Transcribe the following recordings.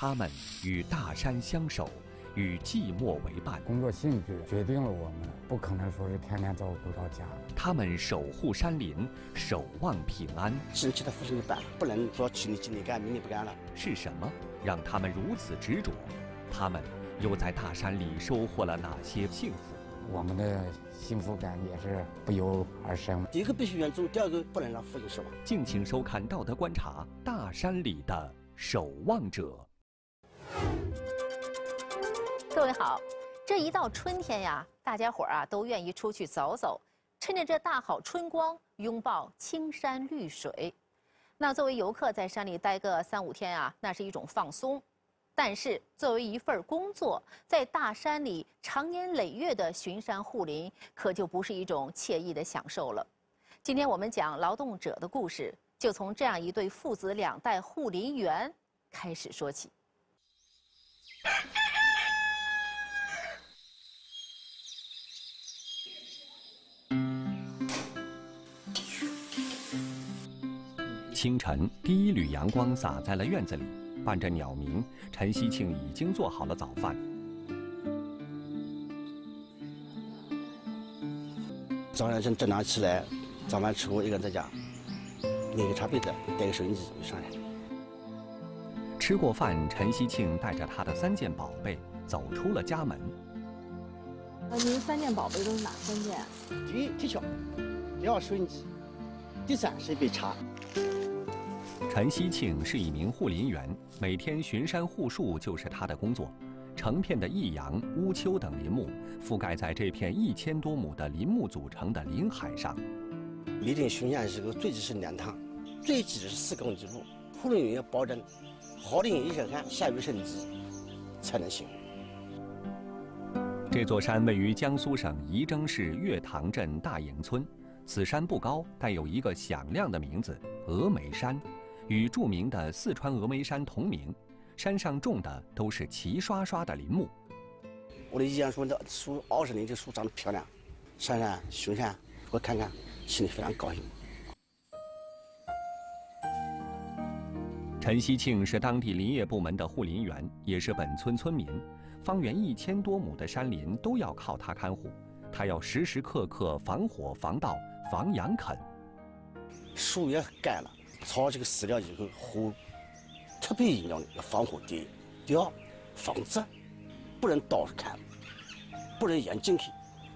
他们与大山相守，与寂寞为伴。工作性质决定了我们不可能说是天天照顾到家。他们守护山林，守望平安。生气的父亲就办了，不能说今天今天干，明天不干了。是什么让他们如此执着？他们又在大山里收获了哪些幸福？我们的幸福感也是不由而生。第一个必须远走，第二个不能让父亲失望。敬请收看《道德观察》，大山里的守望者。各位好，这一到春天呀，大家伙儿啊都愿意出去走走，趁着这大好春光，拥抱青山绿水。那作为游客在山里待个三五天啊，那是一种放松。但是作为一份工作，在大山里长年累月的巡山护林，可就不是一种惬意的享受了。今天我们讲劳动者的故事，就从这样一对父子两代护林员开始说起。清晨，第一缕阳光洒在了院子里，伴着鸟鸣，陈希庆已经做好了早饭。早上正正常起来，早饭吃过，一个人在家，拧个茶杯子，带个收音机就上来。吃过饭，陈希庆带着他的三件宝贝走出了家门。那您三件宝贝都是哪三件？第一，铁锹；第二，收音机；第三是一杯茶。陈希庆是一名护林员，每天巡山护树就是他的工作。成片的益阳、乌丘等林木覆盖在这片一千多亩的林木组成的林海上。每天巡山时候最基是两趟，最基是四公里路。护林员要保证好林一身汗，下雨甚至，才能行。这座山位于江苏省仪征市月塘镇大营村，此山不高，但有一个响亮的名字——峨眉山。与著名的四川峨眉山同名，山上种的都是齐刷刷的林木。我的意见说：“这树二十年，这树长得漂亮，山山巡山，我看看，心里非常高兴。”陈希庆是当地林业部门的护林员，也是本村村民。方圆一千多亩的山林都要靠他看护，他要时时刻刻防火、防盗、防羊啃。树也干了。草这个饲料以后，火特别严重的要防火。第一，第二，防蛰，不能刀砍，不能养进去。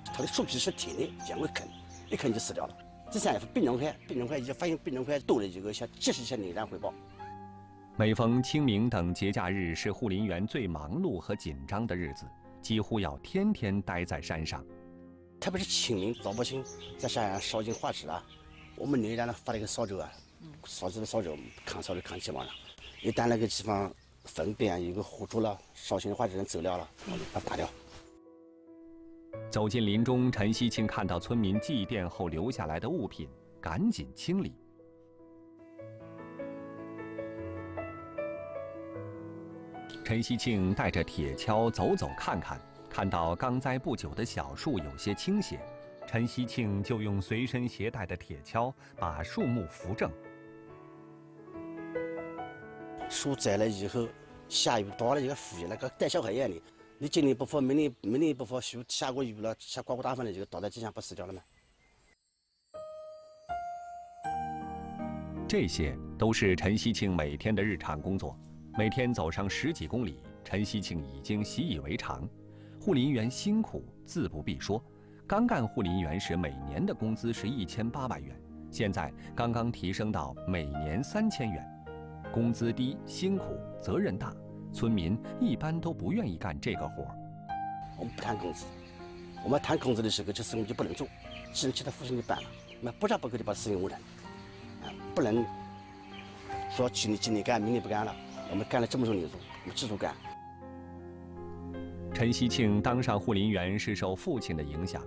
它的树皮是铁的，这样会啃，一啃就死掉了。第三，病虫害，病虫害一发现病虫害多了以后，向及时向林山汇报。每逢清明等节假日，是护林员最忙碌和紧张的日子，几乎要天天待在山上。特别是清明，老百姓在山上烧尽化纸啊，我们林山呢发了一个扫帚啊。烧纸的烧帚，扛烧帚扛起往上。一旦那个地方粪便有个糊住了，烧心的话，人走掉了，我就把它打掉。走进林中，陈希庆看到村民祭奠后留下来的物品，赶紧清理。陈希庆带着铁锹走走看看，看到刚栽不久的小树有些倾斜，陈希庆就用随身携带的铁锹把树木扶正。树栽了以后，下雨倒了一个敷衍，那个带小孩一样的。你今年不服，明年明年不服，下过雨了，下刮过大风了，就倒在地上不死掉了吗？这些都是陈希庆每天的日常工作。每天走上十几公里，陈希庆已经习以为常。护林员辛苦自不必说，刚干护林员时每年的工资是一千八百元，现在刚刚提升到每年三千元。工资低、辛苦、责任大，村民一般都不愿意干这个活儿。我们不谈工资，我们谈工资的时候，这事情就不能做。只能其他父亲就办了，那不着不扣就把事情完成。啊，不能说今年今年干，明年不干了。我们干了这么多年，我们继续干。陈希庆当上护林员是受父亲的影响，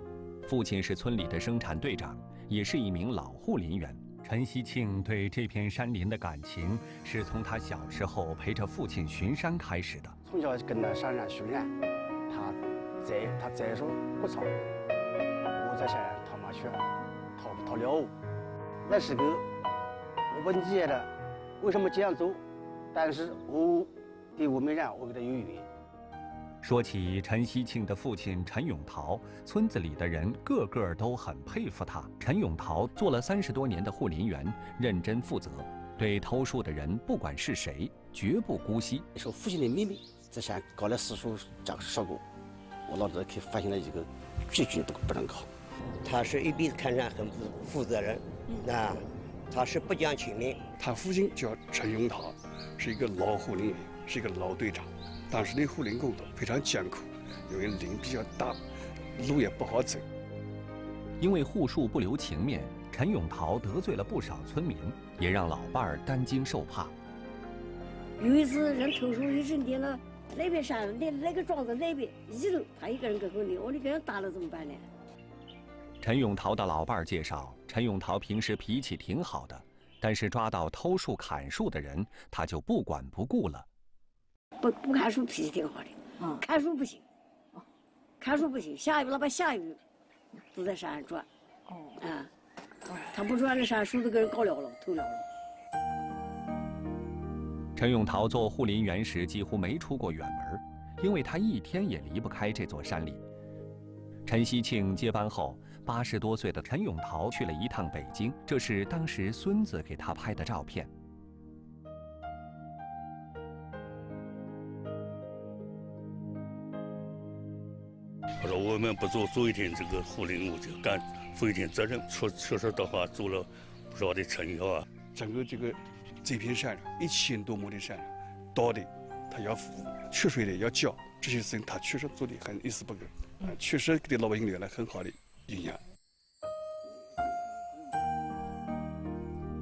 父亲是村里的生产队长，也是一名老护林员。陈希庆对这片山林的感情是从他小时候陪着父亲巡山开始的。从小跟在山上巡山，他栽他栽树割草，我在山上掏麻雀、掏掏料。那时候我不理解了，为什么这样做？但是我对我没让，我给他有原因。说起陈希庆的父亲陈永桃，村子里的人个个都很佩服他。陈永桃做了三十多年的护林员，认真负责，对偷树的人不管是谁，绝不姑息。是我父亲的秘密在山搞了四处，讲说过，我老子可发现了一个绝句不不能搞。他是一辈子看上很负负责任，啊，他是不讲情面。他父亲叫陈永桃，是一个老护林员，是一个老队长。当时的护林工作非常艰苦，因为林比较大，路也不好走。因为护树不留情面，陈永桃得罪了不少村民，也让老伴儿担惊受怕。有一次人偷树，一人点了那边山那那个庄子那边一楼，他一个人搁后面，我你给人打了怎么办呢？陈永桃的老伴儿介绍，陈永桃平时脾气挺好的，但是抓到偷树砍树的人，他就不管不顾了。不不看书脾气挺好的，嗯，看书不行，看书不行，下雨了把下雨都在山上转，哦，啊，他不转这山树都给人搞了了，偷了了。陈永桃做护林员时几乎没出过远门，因为他一天也离不开这座山里。陈希庆接班后，八十多岁的陈永桃去了一趟北京，这是当时孙子给他拍的照片。我说我们不做做一天这个护林，我就干负一点责任。确确实的话，做了不少的成效啊。整个这个这片山上一千多亩的山上，倒的他要缺水的要浇，这些事情他确实做的很一丝不苟，啊，确实给老百姓留了很好的印象。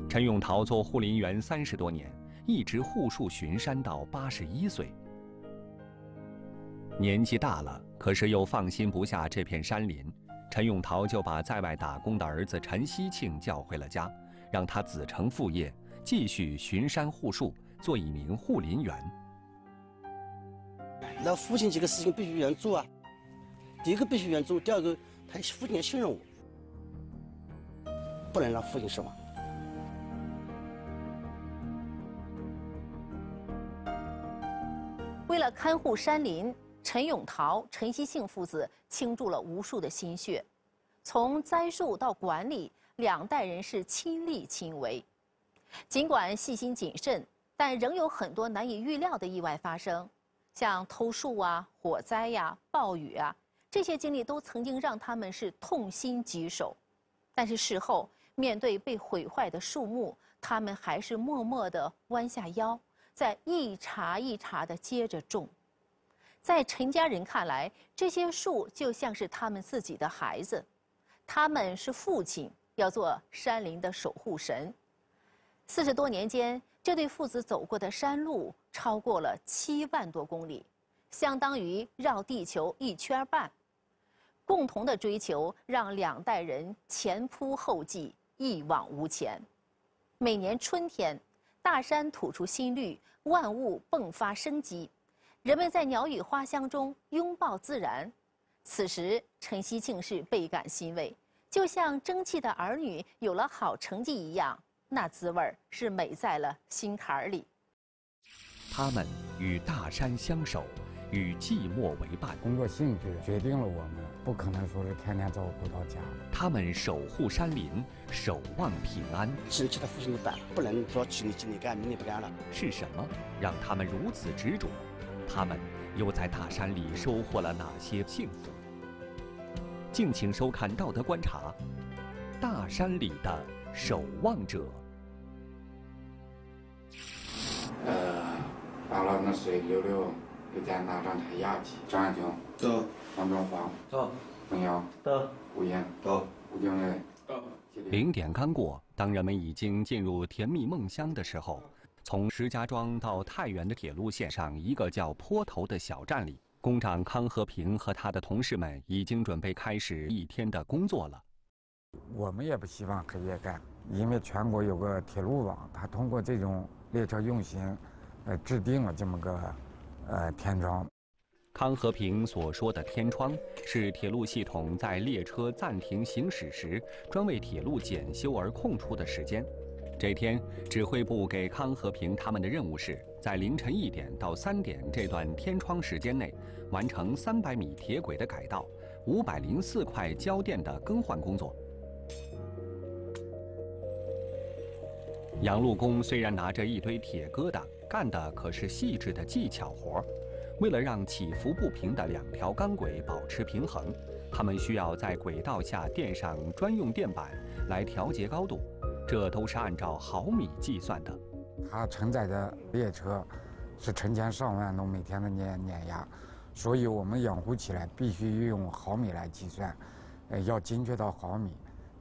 陈永桃做护林员三十多年，一直护树巡山到八十一岁。年纪大了，可是又放心不下这片山林，陈永桃就把在外打工的儿子陈希庆叫回了家，让他子承父业，继续巡山护树，做一名护林员。那父亲这个事情必须原做啊，第一个必须原做，第二个他父亲也信任我，不能让父亲失望。为了看护山林。陈永桃、陈希庆父子倾注了无数的心血，从栽树到管理，两代人是亲力亲为。尽管细心谨慎，但仍有很多难以预料的意外发生，像偷树啊、火灾呀、暴雨啊，这些经历都曾经让他们是痛心疾首。但是事后面对被毁坏的树木，他们还是默默地弯下腰，在一茬一茬地接着种。在陈家人看来，这些树就像是他们自己的孩子，他们是父亲，要做山林的守护神。四十多年间，这对父子走过的山路超过了七万多公里，相当于绕地球一圈半。共同的追求让两代人前仆后继，一往无前。每年春天，大山吐出新绿，万物迸发生机。人们在鸟语花香中拥抱自然，此时陈希庆是倍感欣慰，就像争气的儿女有了好成绩一样，那滋味儿是美在了心坎儿里。他们与大山相守，与寂寞为伴。工作性质决定了我们不可能说是天天早回到家。他们守护山林，守望平安。生气的父亲就办了，不能说今天今天干，明天不干了。是什么让他们如此执着？他们又在大山里收获了哪些幸福？敬请收看《道德观察》，大山里的守望者。呃，到了那水流流，又在那张台压起。张爱琼，到。王中华，到。冯瑶，到。吴岩，到。吴经纬，到。零点刚过，当人们已经进入甜蜜梦乡的时候。从石家庄到太原的铁路线上，一个叫坡头的小站里，工长康和平和他的同事们已经准备开始一天的工作了。我们也不希望黑夜干，因为全国有个铁路网，它通过这种列车运行，呃，制定了这么个呃天窗。康和平所说的天窗，是铁路系统在列车暂停行驶时，专为铁路检修而空出的时间。这天，指挥部给康和平他们的任务是在凌晨一点到三点这段天窗时间内，完成三百米铁轨的改道，五百零四块胶垫的更换工作。杨路工虽然拿着一堆铁疙瘩，干的可是细致的技巧活儿。为了让起伏不平的两条钢轨保持平衡，他们需要在轨道下垫上专用垫板来调节高度，这都是按照毫米计算的。它承载的列车是成千上万吨每天的碾碾压，所以我们养护起来必须用毫米来计算，呃，要精确到毫米，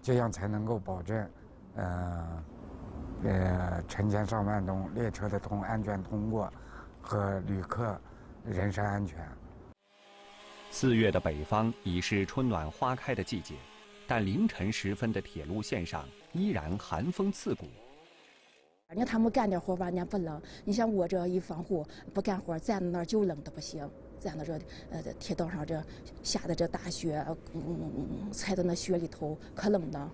这样才能够保证，呃，呃，成千上万吨列车的通安全通过和旅客。人身安全。四月的北方已是春暖花开的季节，但凌晨时分的铁路线上依然寒风刺骨。人家他们干点活吧，人家不冷。你像我这一防护不干活，站在那儿就冷的不行。站在这呃铁道上，这下的这大雪，嗯，踩在那雪里头，可冷了。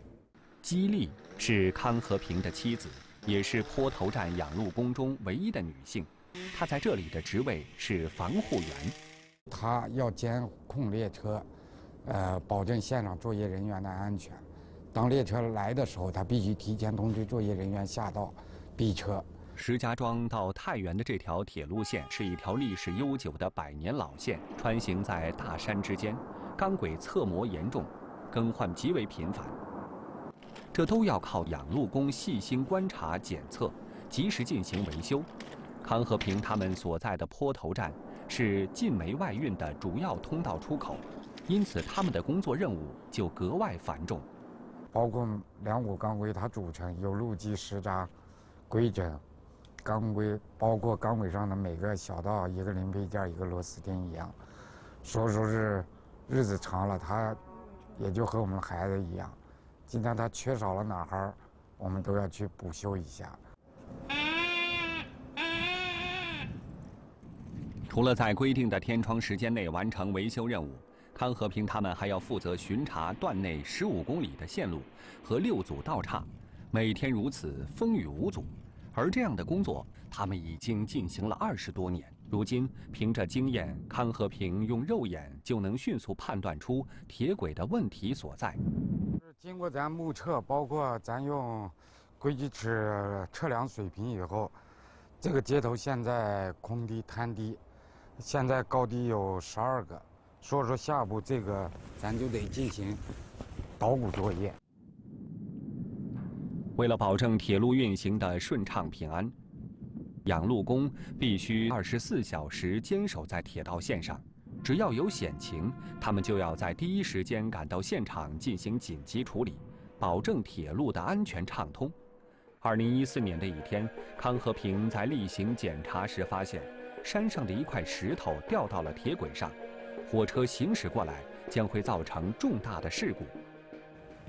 姬丽是康和平的妻子，也是坡头站养路工中唯一的女性。她在这里的职位是防护员，她要监控列车，呃，保证现场作业人员的安全。当列车来的时候，他必须提前通知作业人员下道避车。石家庄到太原的这条铁路线是一条历史悠久的百年老线，穿行在大山之间，钢轨侧磨严重，更换极为频繁。这都要靠养路工细心观察检测，及时进行维修。康和平他们所在的坡头站是晋煤外运的主要通道出口，因此他们的工作任务就格外繁重。包括两股钢轨，它组成有路基、石渣、规整、钢轨，包括钢轨上的每个小道一个零配件、一个螺丝钉一样。所以说是日子长了，它也就和我们孩子一样。今天它缺少了哪儿，我们都要去补修一下。除了在规定的天窗时间内完成维修任务，康和平他们还要负责巡查段内十五公里的线路和六组道岔，每天如此风雨无阻。而这样的工作，他们已经进行了二十多年。如今，凭着经验，康和平用肉眼就能迅速判断出铁轨的问题所在。经过咱目测，包括咱用轨迹尺测量水平以后，这个接头现在空低滩低。现在高低有十二个，所以说下一步这个咱就得进行捣鼓作业。为了保证铁路运行的顺畅平安，养路工必须二十四小时坚守在铁道线上。只要有险情，他们就要在第一时间赶到现场进行紧急处理，保证铁路的安全畅通。二零一四年的一天，康和平在例行检查时发现。山上的一块石头掉到了铁轨上，火车行驶过来将会造成重大的事故。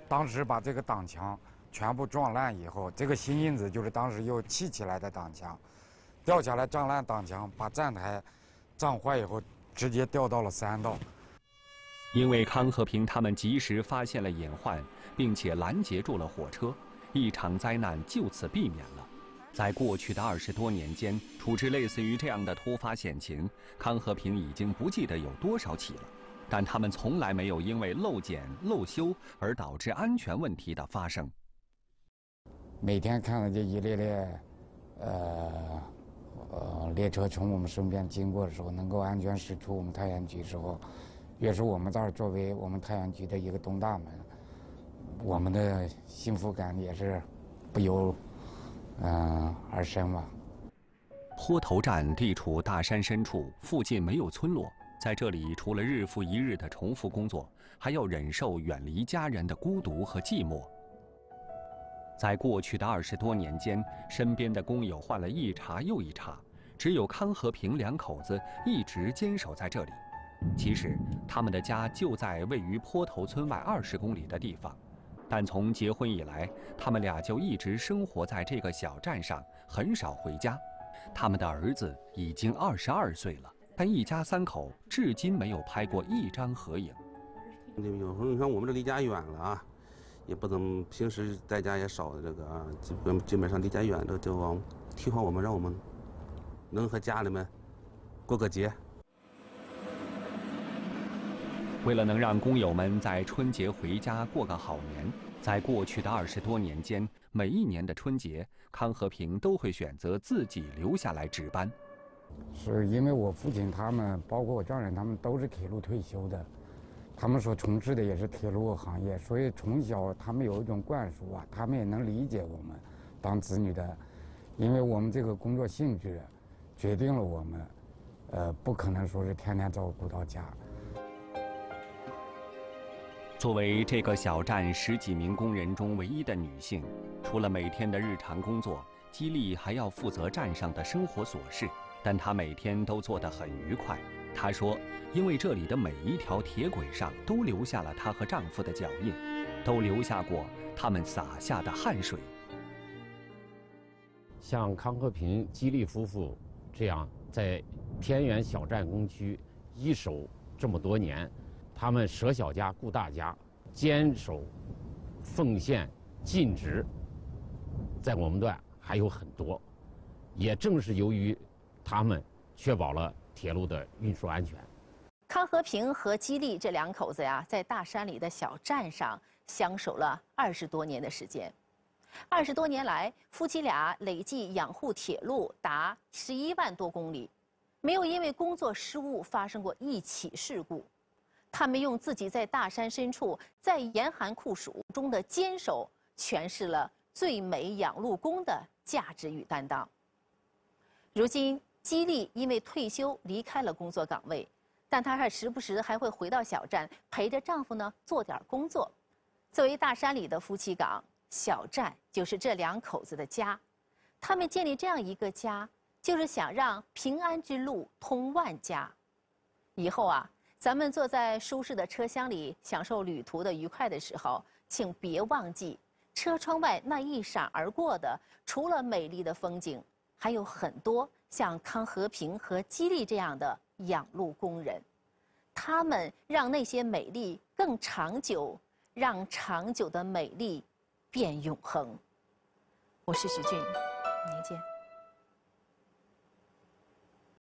当时把这个挡墙全部撞烂以后，这个新印子就是当时又砌起来的挡墙，掉下来撞烂挡墙，把站台撞坏以后，直接掉到了山道。因为康和平他们及时发现了隐患，并且拦截住了火车，一场灾难就此避免了。在过去的二十多年间，处置类似于这样的突发险情，康和平已经不记得有多少起了，但他们从来没有因为漏检漏修而导致安全问题的发生。每天看到这一列列，呃，呃，列车从我们身边经过的时候，能够安全驶出我们太原局时候，也是我们这儿作为我们太原局的一个东大门，我们的幸福感也是不由。嗯，而生吧。坡头站地处大山深处，附近没有村落，在这里除了日复一日的重复工作，还要忍受远离家人的孤独和寂寞。在过去的二十多年间，身边的工友换了一茬又一茬，只有康和平两口子一直坚守在这里。其实，他们的家就在位于坡头村外二十公里的地方。但从结婚以来，他们俩就一直生活在这个小站上，很少回家。他们的儿子已经二十二岁了，但一家三口至今没有拍过一张合影。有时候你看我们这离家远了啊，也不怎么，平时在家也少这个啊，基本基本上离家远，都就往替换我们，让我们能和家里面过个节。为了能让工友们在春节回家过个好年，在过去的二十多年间，每一年的春节，康和平都会选择自己留下来值班。是因为我父亲他们，包括我丈人他们都是铁路退休的，他们所从事的也是铁路行业，所以从小他们有一种灌输啊，他们也能理解我们当子女的，因为我们这个工作性质，决定了我们，呃，不可能说是天天照顾到家。作为这个小站十几名工人中唯一的女性，除了每天的日常工作，姬丽还要负责站上的生活琐事。但她每天都做得很愉快。她说：“因为这里的每一条铁轨上都留下了她和丈夫的脚印，都留下过他们洒下的汗水。”像康和平、姬丽夫妇这样在偏远小站工区一守这么多年。他们舍小家顾大家，坚守奉献尽职，在我们段还有很多。也正是由于他们确保了铁路的运输安全。康和平和姬丽这两口子呀，在大山里的小站上相守了二十多年的时间。二十多年来，夫妻俩累计养护铁路达十一万多公里，没有因为工作失误发生过一起事故。他们用自己在大山深处、在严寒酷暑中的坚守，诠释了最美养路工的价值与担当。如今，姬丽因为退休离开了工作岗位，但她还时不时还会回到小站陪着丈夫呢做点工作。作为大山里的夫妻岗，小站就是这两口子的家。他们建立这样一个家，就是想让平安之路通万家。以后啊。咱们坐在舒适的车厢里享受旅途的愉快的时候，请别忘记，车窗外那一闪而过的，除了美丽的风景，还有很多像康和平和姬丽这样的养路工人，他们让那些美丽更长久，让长久的美丽变永恒。我是徐俊，明天见。